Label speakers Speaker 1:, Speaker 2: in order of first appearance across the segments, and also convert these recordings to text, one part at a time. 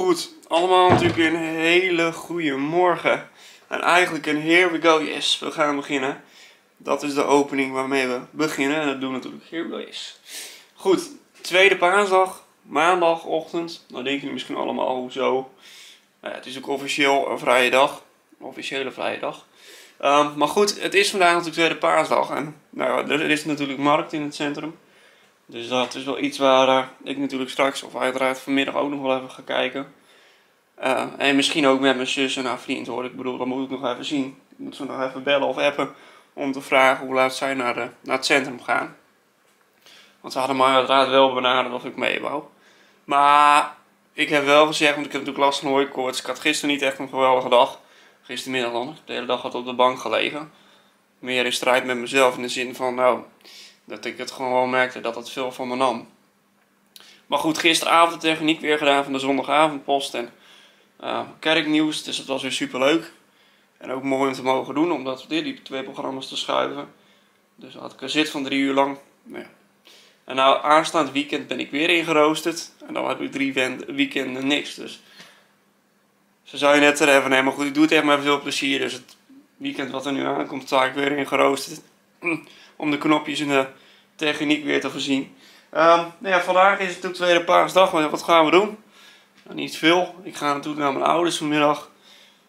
Speaker 1: Goed, allemaal natuurlijk een hele goede morgen. En eigenlijk een here we go, yes, we gaan beginnen. Dat is de opening waarmee we beginnen en dat doen we natuurlijk here we go, yes. Goed, tweede paasdag, maandagochtend. Dan denken jullie misschien allemaal, hoezo? Nou ja, het is ook officieel een vrije dag, een officiële vrije dag. Um, maar goed, het is vandaag natuurlijk tweede paasdag en nou, er is natuurlijk markt in het centrum. Dus dat is wel iets waar uh, ik natuurlijk straks, of uiteraard vanmiddag ook nog wel even ga kijken. Uh, en misschien ook met mijn zus en haar vriend hoor. Ik bedoel, dat moet ik nog even zien. Ik moet ze nog even bellen of appen om te vragen hoe laat zij naar, de, naar het centrum gaan. Want ze hadden me uiteraard wel benaderd of ik mee wou. Maar ik heb wel gezegd, want ik heb natuurlijk last van hooikoorts. Ik had gisteren niet echt een geweldige dag. Gistermiddag dan. De hele dag had op de bank gelegen. Meer in strijd met mezelf in de zin van, nou, dat ik het gewoon merkte dat het veel van me nam. Maar goed, gisteravond de techniek weer gedaan van de zondagavondpost en uh, kerknieuws. Dus dat was weer super leuk. En ook mooi om te mogen doen, omdat we die twee programma's te schuiven. Dus had ik een zit van drie uur lang. Ja. En nou, aanstaand weekend ben ik weer ingeroosterd. En dan heb ik drie weekenden niks. Dus ze zou je net er even nemen. Maar goed, ik doe het echt met veel plezier. Dus het weekend wat er nu aankomt, sta ik weer ingeroosterd. Om de knopjes in de techniek weer te voorzien. Um, nou ja, vandaag is het natuurlijk tweede paasdag. Maar wat gaan we doen? Nou, niet veel. Ik ga natuurlijk naar mijn ouders vanmiddag.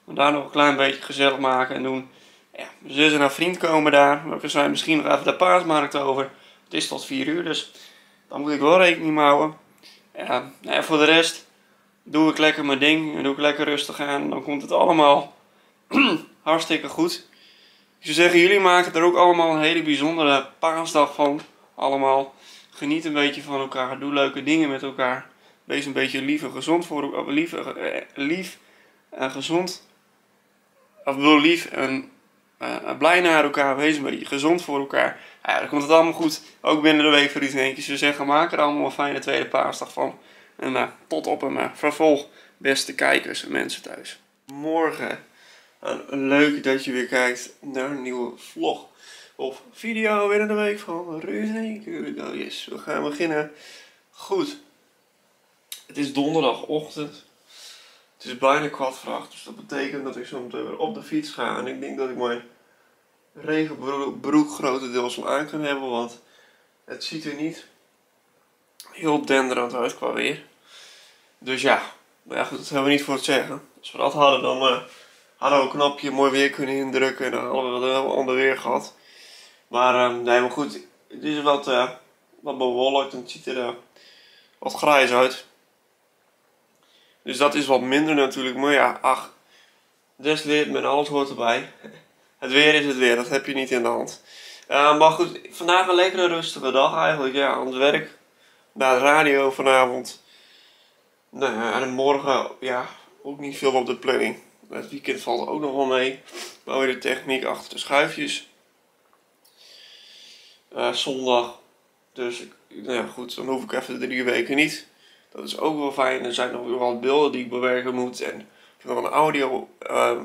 Speaker 1: En daar nog een klein beetje gezellig maken en doen. Ja, mijn zus en haar vriend komen daar. We zijn misschien nog even de paasmarkt over. Het is tot 4 uur, dus dan moet ik wel rekening houden. Nou voor de rest doe ik lekker mijn ding en doe ik lekker rustig aan. Dan komt het allemaal hartstikke goed. Ik zou zeggen, jullie maken er ook allemaal een hele bijzondere paasdag van. Allemaal. Geniet een beetje van elkaar. Doe leuke dingen met elkaar. Wees een beetje lief en gezond voor elkaar. Lief, eh, lief en gezond. Of lief en blij naar elkaar. Wees een beetje gezond voor elkaar. Ja, dan komt het allemaal goed. Ook binnen de week voor iets eentjes. We zeggen, maak er allemaal een fijne tweede paasdag van. En uh, tot op een uh, vervolg, beste kijkers en mensen thuis. Morgen. Leuk dat je weer kijkt naar een nieuwe vlog of video in de week van Ruud en Yes, we gaan beginnen. Goed. Het is donderdagochtend. Het is bijna kwart voor acht, dus dat betekent dat ik zo meteen weer op de fiets ga. En ik denk dat ik mijn regenbroek grotendeels al aan kan hebben, want het ziet er niet heel denderend uit qua weer. Dus ja, maar ja goed, dat hebben we niet voor het zeggen. Als we dat hadden, dan uh, hadden we een knopje mooi weer kunnen indrukken en dan hadden we wel ander weer gehad. Maar uh, nee, maar goed, het is wat, uh, wat bewolkt en het ziet er uh, wat grijs uit. Dus dat is wat minder natuurlijk. Maar ja, ach, des leert men, alles hoort erbij. Het weer is het weer, dat heb je niet in de hand. Uh, maar goed, vandaag een lekkere rustige dag eigenlijk. Ja, aan het werk. Naar de radio vanavond. Nou en morgen, ja, ook niet veel op de planning. Het weekend valt ook nog wel mee. Weer de techniek achter de schuifjes. Uh, zondag. Dus, nou ja, goed, dan hoef ik even de drie weken niet. Dat is ook wel fijn. Er zijn nog weer wat beelden die ik bewerken moet. En ik heb nog een audio uh,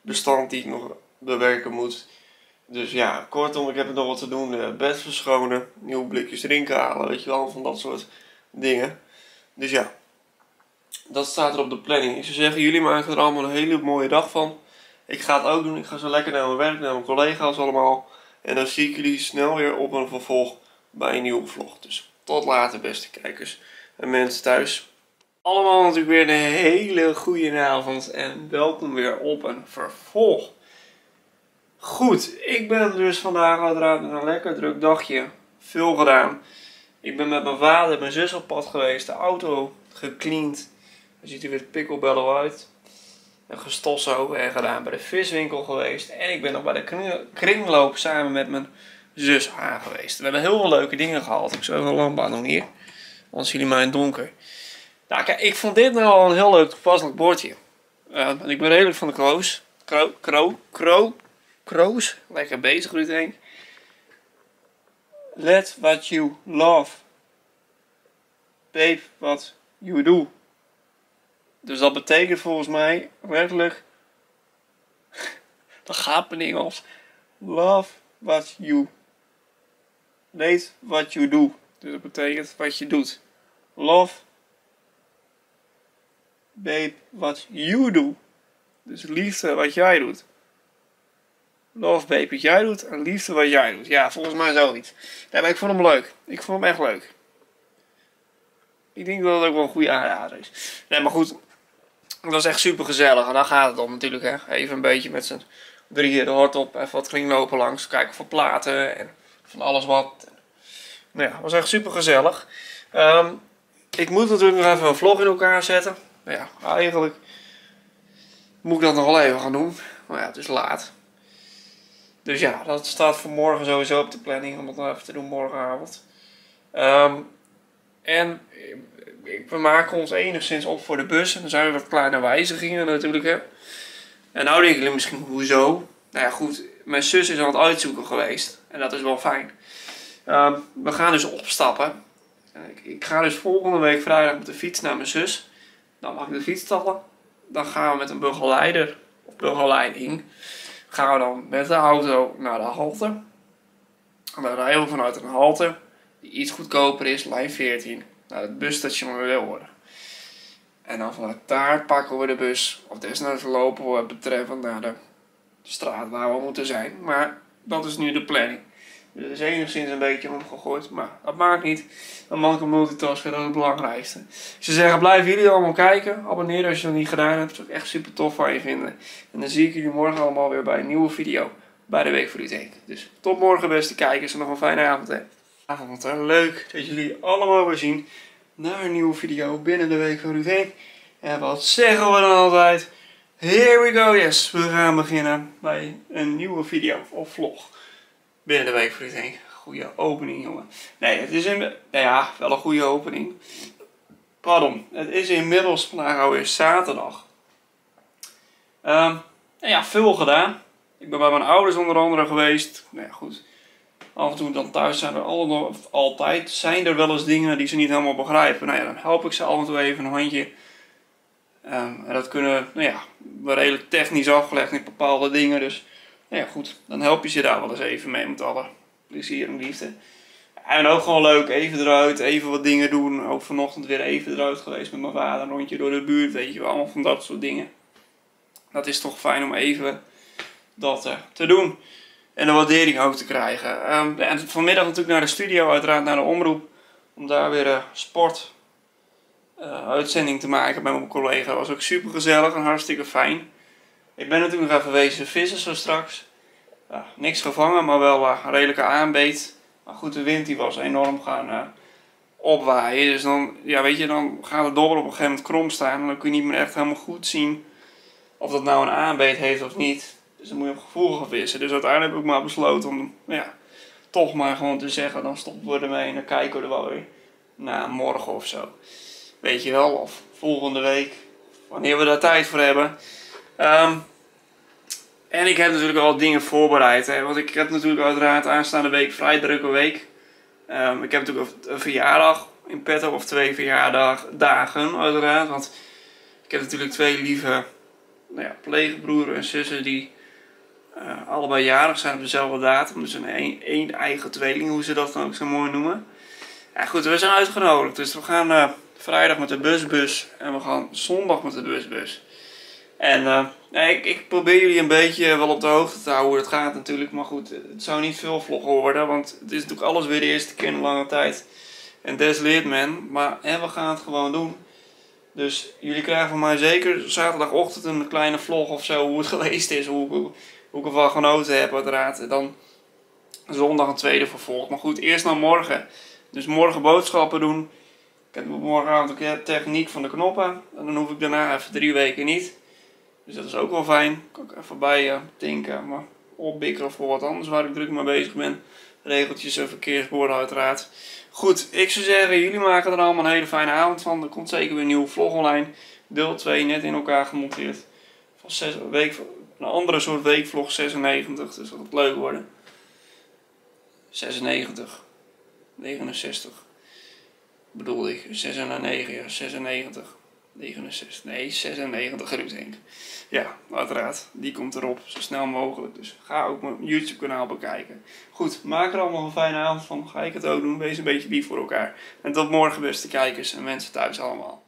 Speaker 1: bestand die ik nog bewerken moet. Dus ja, kortom, ik heb nog wat te doen. Uh, bed verschonen, nieuwe blikjes drinken halen, weet je wel, van dat soort dingen. Dus ja, dat staat er op de planning. Ik zou zeggen, jullie maken er allemaal een hele mooie dag van. Ik ga het ook doen. Ik ga zo lekker naar mijn werk, naar mijn collega's allemaal. En dan zie ik jullie snel weer op een vervolg bij een nieuwe vlog. Dus tot later, beste kijkers en mensen thuis. Allemaal natuurlijk weer een hele goede avond en welkom weer op een vervolg. Goed, ik ben dus vandaag uiteraard een lekker druk dagje. Veel gedaan. Ik ben met mijn vader en mijn zus op pad geweest, de auto gecleand. Dan ziet er weer pikkelbellen uit. En gestossen en gedaan bij de viswinkel geweest. En ik ben nog bij de kringloop samen met mijn zus aan geweest. We hebben heel veel leuke dingen gehad. Ik zou even een lamp hier. Anders zien jullie mij in het donker. Nou kijk, ik vond dit nou al een heel leuk toepasselijk bordje. Uh, ik ben redelijk van de kroos. Kro, kro, kro, kroos. Lekker bezig Ruud Henk. Let what you love. Babe what you do. Dus dat betekent volgens mij werkelijk. dat gaat in Engels. Love what you. Weet what you do. Dus dat betekent wat je doet. Love babe what you do. Dus liefde wat jij doet. Love babe wat jij doet en liefde wat jij doet. Ja, volgens mij zoiets. Nee, maar ik vond hem leuk. Ik vond hem echt leuk. Ik denk dat het ook wel een goede aanrader is. Nee, maar goed. Het was echt super gezellig. En dan gaat het om natuurlijk. Hè. Even een beetje met z'n drieën de hort op. Even wat kringlopen langs. Kijken voor platen. En van alles wat. Nou ja, was echt super gezellig. Ehm, ik moet natuurlijk nog even een vlog in elkaar zetten. Nou ja, eigenlijk moet ik dat nog wel even gaan doen. Maar ja, het is laat. Dus ja, dat staat voor morgen sowieso op de planning om het nog even te doen morgenavond. Ehm, en we maken ons enigszins op voor de bus. En dan zijn we wat kleine wijzigingen natuurlijk. Hè. En nou denken jullie misschien, hoezo? Nou ja, goed. Mijn zus is aan het uitzoeken geweest. En dat is wel fijn. Ehm, we gaan dus opstappen. Ik, ik, ga dus volgende week vrijdag met de fiets naar mijn zus. Dan mag ik de fiets stallen. Dan gaan we met een begeleider, of begeleiding, gaan we dan met de auto naar de halte. En dan rijden we vanuit een halte die iets goedkoper is, lijn 14, naar het busstation worden. En dan vanuit daar pakken we de bus, of desnoods lopen we betreffend naar de straat waar we moeten zijn. Maar dat is nu de planning. Dus is enigszins een beetje omgegooid, maar dat maakt niet. Een mannelijke multitasker, dat is het belangrijkste. Zou zeggen, blijven jullie allemaal kijken. Abonneer als je dat niet gedaan hebt. Dat zou ik echt super tof van je vinden. En dan zie ik jullie morgen allemaal weer bij een nieuwe video bij de Week voor Utek. Dus tot morgen beste kijkers en nog een fijne avond hè. Avond hè. Leuk dat jullie allemaal weer zien naar een nieuwe video binnen de Week voor Utek. En wat zeggen we dan altijd? Here we go, yes. We gaan beginnen bij een nieuwe video of vlog binnen de week voor iedereen. Goede opening, jongen. Nee, het is in, nou ja, wel een goede opening. Pardon, het is inmiddels vandaag alweer zaterdag. Um, nou ja, veel gedaan. Ik ben bij mijn ouders onder andere geweest. Nou ja, goed. Af en toe dan thuis zijn er alle, altijd zijn er wel eens dingen die ze niet helemaal begrijpen. Nou ja, dan help ik ze af en toe even een handje. Um, en dat kunnen, nou ja, redelijk technisch afgelegd in bepaalde dingen. Dus nou ja, goed, dan help je ze daar wel eens even mee met alle plezier en liefde. En ook gewoon leuk, even eruit, even wat dingen doen. Ook vanochtend weer even eruit geweest met mijn vader, een rondje door de buurt, weet je wel, allemaal van dat soort dingen. Dat is toch fijn om even dat uh, te doen. En de waardering ook te krijgen. Um, en vanmiddag natuurlijk naar de studio, uiteraard naar de omroep. Om daar weer een sport uh, uitzending te maken met mijn collega. Dat was ook super gezellig en hartstikke fijn. Ik ben natuurlijk nog even wezen vissen zo straks. Niks gevangen, maar wel uh, een redelijke aanbeet. Maar goed, de wind die was enorm gaan opwaaien. Dus dan, ja, weet je, dan gaat het dobber op een gegeven moment krom staan. En dan kun je niet meer echt helemaal goed zien of dat nou een aanbeet heeft of niet. Dus dan moet je op gevoel gaan vissen. Dus uiteindelijk heb ik maar besloten om, ja, toch maar gewoon te zeggen. Dan stoppen we ermee en dan kijken we er wel weer na morgen of zo. Weet je wel, of volgende week. Wanneer we daar tijd voor hebben. Um, en ik heb natuurlijk al dingen voorbereid. Hè, want ik heb natuurlijk uiteraard aanstaande week vrij drukke week. Um, ik heb natuurlijk een verjaardag in petto of twee verjaardagen uiteraard. Want ik heb natuurlijk twee lieve nou ja, pleegbroeren en zussen die uh, allebei jarig zijn op dezelfde datum. Dus een één eigen tweeling, hoe ze dat dan ook zo mooi noemen. Ja goed, we zijn uitgenodigd. Dus we gaan uh, vrijdag met de busbus en we gaan zondag met de busbus. En uh, ik, ik, probeer jullie een beetje wel op de hoogte te houden hoe het gaat natuurlijk. Maar goed, het zou niet veel vloggen worden. Want het is natuurlijk alles weer de eerste keer in een lange tijd. En des leert men. Maar en we gaan het gewoon doen. Dus jullie krijgen van mij zeker zaterdagochtend een kleine vlog of zo. Hoe het geweest is. Hoe, hoe, hoe ik ervan genoten heb uiteraard. En dan zondag een tweede vervolg. Maar goed, eerst naar morgen. Dus morgen boodschappen doen. Ik heb morgenavond ook techniek van de knoppen. En dan hoef ik daarna even drie weken niet. Dus dat is ook wel fijn. Kan ik even bij je denken, maar opbikkeren voor wat anders waar ik druk mee bezig ben. Regeltjes en verkeersborden uiteraard. Goed, ik zou zeggen, jullie maken er allemaal een hele fijne avond van. Er komt zeker weer een nieuwe vlog online. Deel 2 net in elkaar gemonteerd. Van week, een andere soort weekvlog 96, dus dat gaat leuk worden. 96. 69. Bedoel ik, 6 en 9, ja, 96. 69, nee 96 denk Ja, uiteraard. Die komt erop zo snel mogelijk. Dus ga ook mijn YouTube kanaal bekijken. Goed, maak er allemaal een fijne avond van. Ga ik het ook doen. Wees een beetje lief voor elkaar. En tot morgen beste kijkers en mensen thuis allemaal.